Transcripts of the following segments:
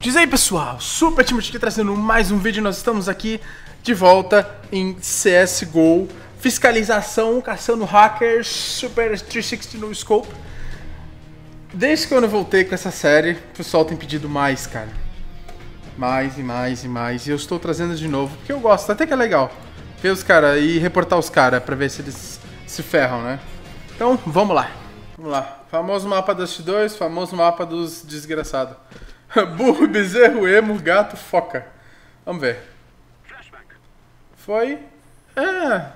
Diz aí pessoal, Super Timothy aqui trazendo mais um vídeo, nós estamos aqui de volta em CSGO Fiscalização, caçando hackers, Super 360 no Scope. Desde que eu não voltei com essa série, o pessoal tem pedido mais, cara. Mais e mais e mais, e eu estou trazendo de novo, porque eu gosto, até que é legal. Ver os caras e reportar os caras, pra ver se eles se ferram, né Então, vamos lá Vamos lá, famoso mapa dos 2 famoso mapa dos desgraçados Burro, bezerro, emo, gato, foca. Vamos ver. Foi. É.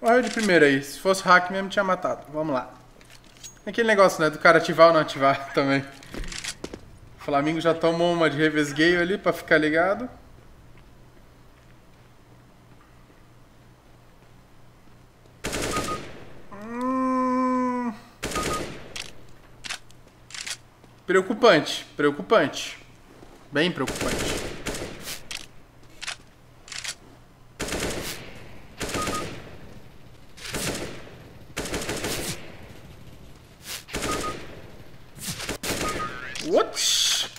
Morreu de primeira aí. Se fosse hack mesmo, tinha matado. Vamos lá. Aquele negócio, né? Do cara ativar ou não ativar também. O Flamengo já tomou uma de revesgueio ali pra ficar ligado. Preocupante, preocupante. Bem preocupante. What?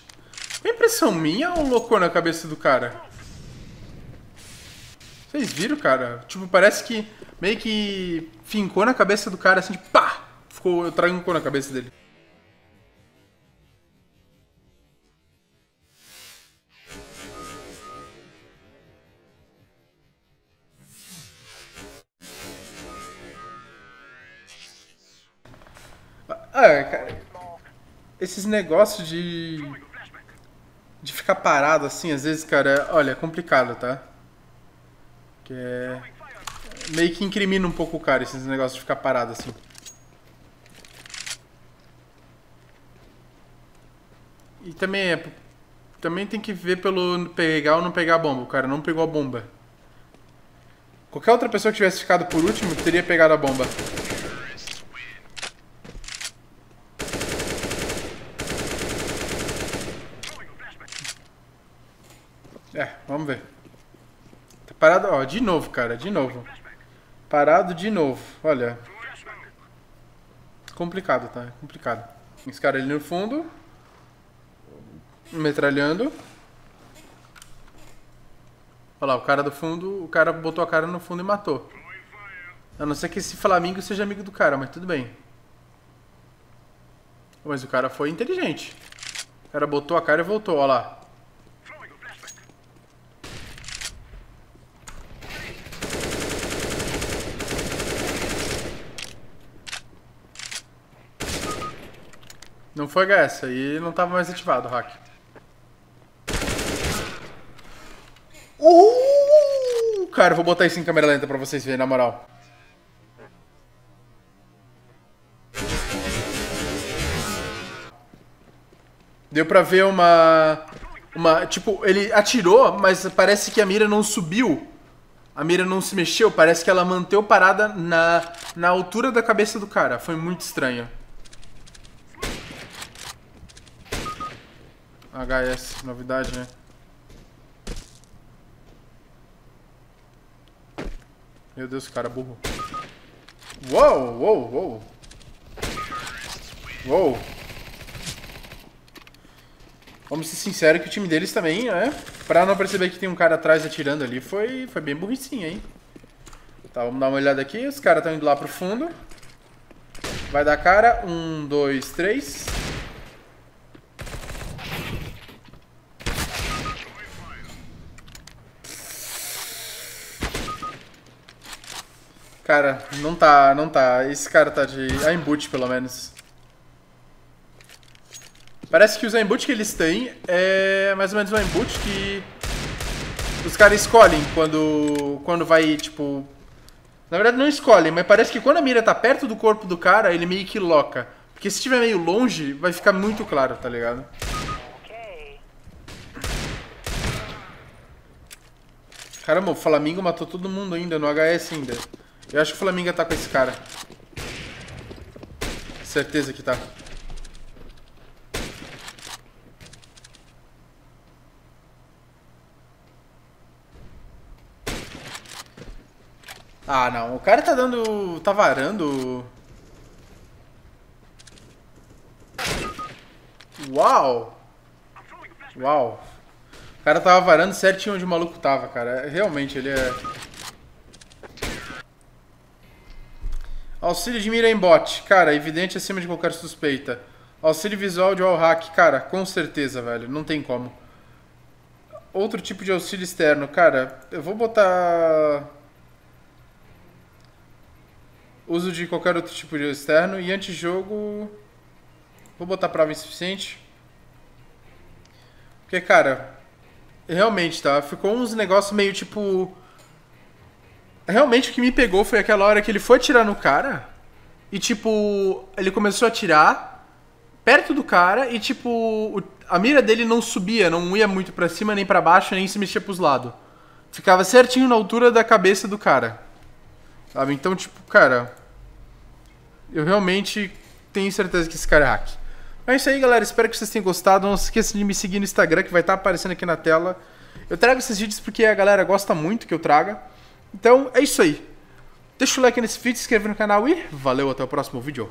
É impressão minha ou loucou na cabeça do cara? Vocês viram, cara? Tipo, parece que meio que fincou na cabeça do cara assim, de pá! Ficou, trancou na cabeça dele. Ah, cara. Esses negócios de. De ficar parado assim, às vezes, cara, olha, é complicado, tá? Que é. Meio que incrimina um pouco o cara esses negócios de ficar parado assim. E também é. Também tem que ver pelo pegar ou não pegar a bomba. O cara não pegou a bomba. Qualquer outra pessoa que tivesse ficado por último teria pegado a bomba. É, vamos ver. Tá parado, ó, de novo, cara, de novo. Parado de novo, olha. Complicado, tá? Complicado. Esse cara ali no fundo. Metralhando. Olha lá, o cara do fundo, o cara botou a cara no fundo e matou. A não ser que esse Flamengo seja amigo do cara, mas tudo bem. Mas o cara foi inteligente. O cara botou a cara e voltou, olha lá. Não foi HS, aí não tava mais ativado o hack. Uh! Cara, vou botar isso em câmera lenta pra vocês verem, na moral. Deu pra ver uma... Uma... Tipo, ele atirou, mas parece que a mira não subiu. A mira não se mexeu, parece que ela manteve parada na, na altura da cabeça do cara. Foi muito estranho. HS, novidade, né? Meu Deus, cara burro. Uou, uou, uou. Uou. Vamos ser sinceros que o time deles também, né? Pra não perceber que tem um cara atrás atirando ali, foi, foi bem burricinho, hein? Tá, vamos dar uma olhada aqui. Os caras estão indo lá pro fundo. Vai dar cara. Um, dois, três. Cara, não tá, não tá. Esse cara tá de aimbot, pelo menos. Parece que os aimbot que eles têm é mais ou menos um aimbot que os caras escolhem quando, quando vai, tipo... Na verdade não escolhem, mas parece que quando a mira tá perto do corpo do cara, ele meio que loca. Porque se estiver meio longe, vai ficar muito claro, tá ligado? Caramba, o Flamingo matou todo mundo ainda, no HS ainda. Eu acho que o Flamengo tá com esse cara. Certeza que tá. Ah, não. O cara tá dando... tá varando... Uau! Uau! O cara tava varando certinho onde o maluco tava, cara. Realmente, ele é... Auxílio de mira em bot. Cara, evidente acima de qualquer suspeita. Auxílio visual de wall hack. Cara, com certeza, velho. Não tem como. Outro tipo de auxílio externo. Cara, eu vou botar... Uso de qualquer outro tipo de externo. E antijogo... Vou botar prova insuficiente. Porque, cara... Realmente, tá? Ficou uns negócios meio tipo... Realmente o que me pegou foi aquela hora que ele foi atirar no cara. E, tipo... Ele começou a atirar perto do cara e, tipo, a mira dele não subia, não ia muito para cima nem para baixo, nem se mexia pros lados. Ficava certinho na altura da cabeça do cara. Sabe? Então, tipo, cara. Eu realmente tenho certeza que esse cara é hack. É isso aí, galera. Espero que vocês tenham gostado. Não se esqueça de me seguir no Instagram, que vai estar aparecendo aqui na tela. Eu trago esses vídeos porque a galera gosta muito que eu traga. Então, é isso aí. Deixa o like nesse vídeo, se inscreve no canal e valeu, até o próximo vídeo.